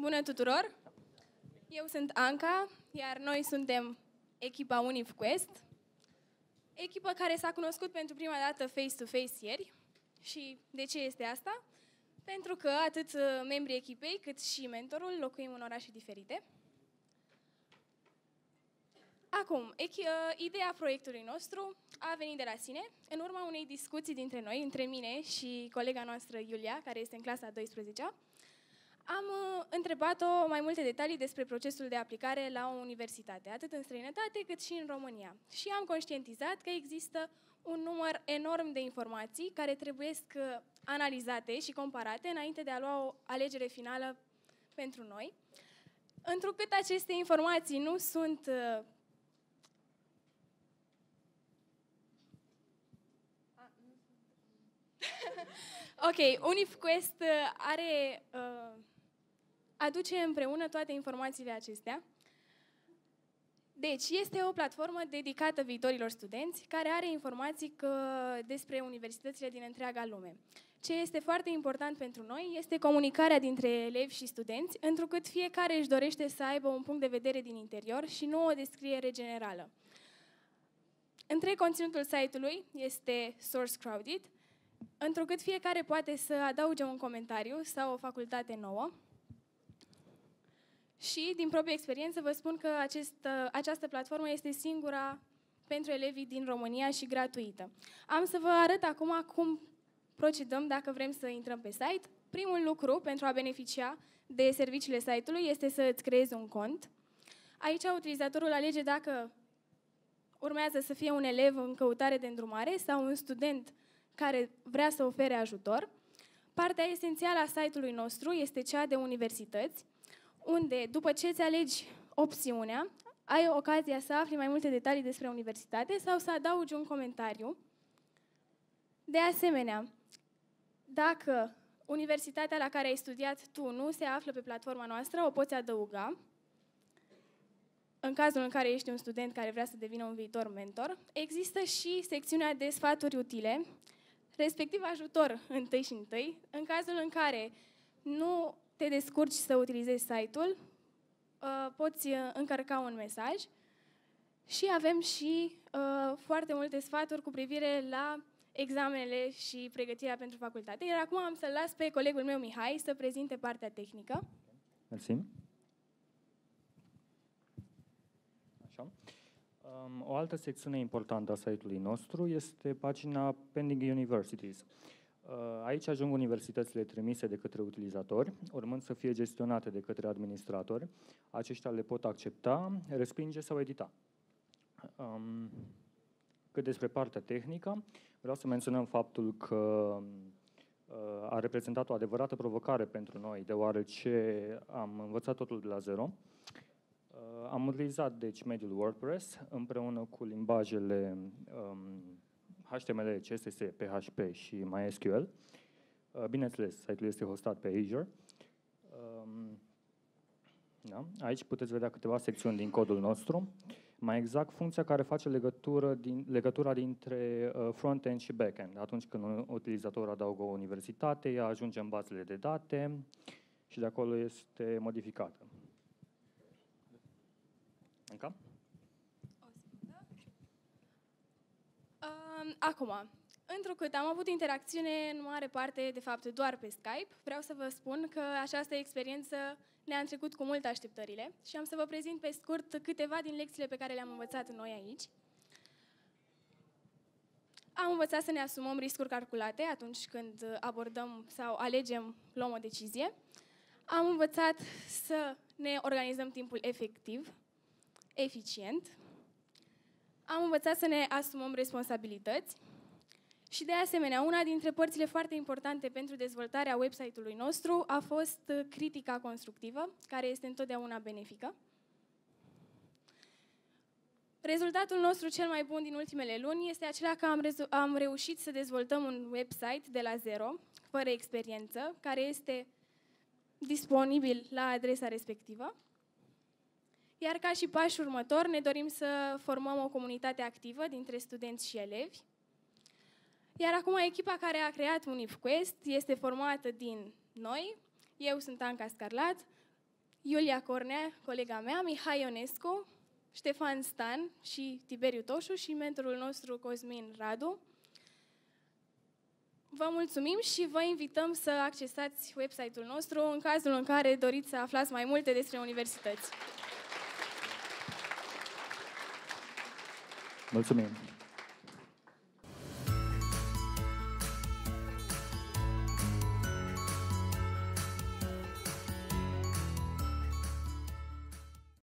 Bună tuturor! Eu sunt Anca, iar noi suntem echipa Unif Quest, echipă care s-a cunoscut pentru prima dată face-to-face ieri. Și de ce este asta? Pentru că atât uh, membrii echipei cât și mentorul locuim în orașe diferite. Acum, uh, ideea proiectului nostru a venit de la sine, în urma unei discuții dintre noi, între mine și colega noastră Iulia, care este în clasa 12-a, am uh, întrebat-o mai multe detalii despre procesul de aplicare la o universitate, atât în străinătate cât și în România. Și am conștientizat că există un număr enorm de informații care trebuie uh, analizate și comparate înainte de a lua o alegere finală pentru noi. Întrucât aceste informații nu sunt uh, ok, UnifQuest uh, are uh, aduce împreună toate informațiile acestea. Deci, este o platformă dedicată viitorilor studenți, care are informații că, despre universitățile din întreaga lume. Ce este foarte important pentru noi este comunicarea dintre elevi și studenți, întrucât fiecare își dorește să aibă un punct de vedere din interior și nu o descriere generală. Între conținutul site-ului este source crowded, întrucât fiecare poate să adauge un comentariu sau o facultate nouă, și, din proprie experiență, vă spun că acest, această platformă este singura pentru elevii din România și gratuită. Am să vă arăt acum cum procedăm dacă vrem să intrăm pe site. Primul lucru pentru a beneficia de serviciile site-ului este să îți creezi un cont. Aici utilizatorul alege dacă urmează să fie un elev în căutare de îndrumare sau un student care vrea să ofere ajutor. Partea esențială a site-ului nostru este cea de universități, unde, după ce îți alegi opțiunea, ai ocazia să afli mai multe detalii despre universitate sau să adaugi un comentariu. De asemenea, dacă universitatea la care ai studiat tu nu se află pe platforma noastră, o poți adăuga. În cazul în care ești un student care vrea să devină un viitor mentor, există și secțiunea de sfaturi utile, respectiv ajutor întâi și întâi, în cazul în care nu te descurci să utilizezi site-ul, uh, poți uh, încărca un mesaj și avem și uh, foarte multe sfaturi cu privire la examenele și pregătirea pentru facultate. Iar acum am să-l las pe colegul meu Mihai să prezinte partea tehnică. Mersi. Așa. Um, o altă secțiune importantă a site-ului nostru este pagina Pending Universities. Uh, aici ajung universitățile trimise de către utilizatori, urmând să fie gestionate de către administratori. Aceștia le pot accepta, respinge sau edita. Um, cât despre partea tehnică, vreau să menționăm faptul că uh, a reprezentat o adevărată provocare pentru noi, deoarece am învățat totul de la zero. Uh, am utilizat, deci, mediul WordPress împreună cu limbajele um, HTML, CSS, PHP și MySQL. Uh, bineînțeles, site-ul este hostat pe Azure. Um, da? Aici puteți vedea câteva secțiuni din codul nostru. Mai exact, funcția care face legătură din, legătura dintre uh, front-end și back-end. Atunci când un utilizator adaugă o universitate, ea ajunge în bazele de date și de acolo este modificată. Încă? Acum, întrucât am avut interacțiune în mare parte, de fapt, doar pe Skype, vreau să vă spun că această experiență ne-a trecut cu mult așteptările și am să vă prezint pe scurt câteva din lecțiile pe care le-am învățat noi aici. Am învățat să ne asumăm riscuri calculate atunci când abordăm sau alegem, luăm o decizie. Am învățat să ne organizăm timpul efectiv, eficient, am învățat să ne asumăm responsabilități și, de asemenea, una dintre părțile foarte importante pentru dezvoltarea website-ului nostru a fost critica constructivă, care este întotdeauna benefică. Rezultatul nostru cel mai bun din ultimele luni este acela că am, am reușit să dezvoltăm un website de la zero, fără experiență, care este disponibil la adresa respectivă. Iar ca și pași următor, ne dorim să formăm o comunitate activă dintre studenți și elevi. Iar acum echipa care a creat UnifQuest este formată din noi, eu sunt Anca Scarlat, Iulia Cornea, colega mea, Mihai Ionescu, Ștefan Stan și Tiberiu Toșu și mentorul nostru Cosmin Radu. Vă mulțumim și vă invităm să accesați website-ul nostru în cazul în care doriți să aflați mai multe despre universități. Mulțumim!